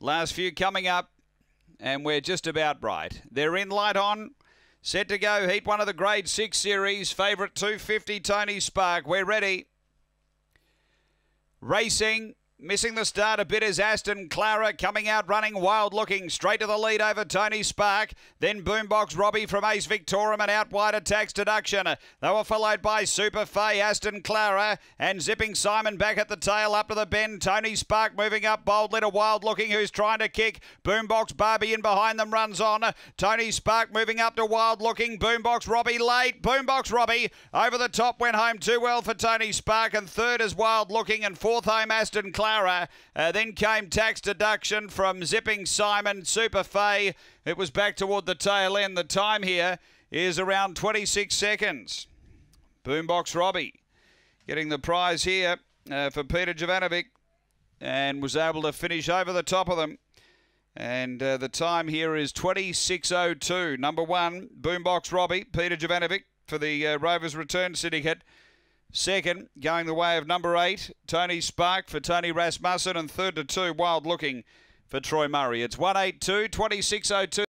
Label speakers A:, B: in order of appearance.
A: Last few coming up, and we're just about right. They're in light on. Set to go, heat one of the grade six series. Favourite 250 Tony Spark. We're ready. Racing. Missing the start a bit is Aston Clara coming out running wild looking straight to the lead over Tony Spark. Then Boombox Robbie from Ace Victorium and out wide attacks deduction. They were followed by Super Fay, Aston Clara and Zipping Simon back at the tail up to the bend. Tony Spark moving up boldly to wild looking who's trying to kick. Boombox Barbie in behind them runs on. Tony Spark moving up to wild looking. Boombox Robbie late. Boombox Robbie over the top went home too well for Tony Spark and third is wild looking and fourth home Aston Clara. Clara. Uh, then came tax deduction from Zipping Simon, Super Fay. It was back toward the tail end. The time here is around 26 seconds. Boombox Robbie getting the prize here uh, for Peter Jovanovic and was able to finish over the top of them. And uh, the time here is 26.02. Number one, Boombox Robbie, Peter Jovanovic for the uh, Rovers Return Syndicate. Second, going the way of number eight, Tony Spark for Tony Rasmussen. And third to two, Wild Looking for Troy Murray. It's 182, 2602.